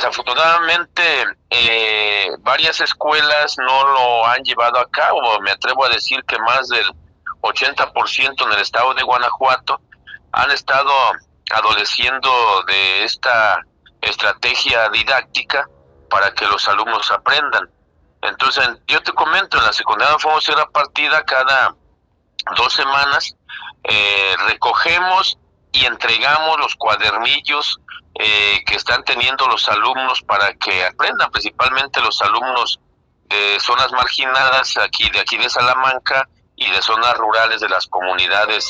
Desafortunadamente, eh, varias escuelas no lo han llevado a cabo. Me atrevo a decir que más del 80% en el estado de Guanajuato han estado adoleciendo de esta estrategia didáctica para que los alumnos aprendan. Entonces, yo te comento, en la secundaria vamos a hacer la partida cada dos semanas, eh, recogemos y entregamos los cuadernillos eh, que están teniendo los alumnos para que aprendan, principalmente los alumnos de zonas marginadas aquí de aquí de Salamanca y de zonas rurales de las comunidades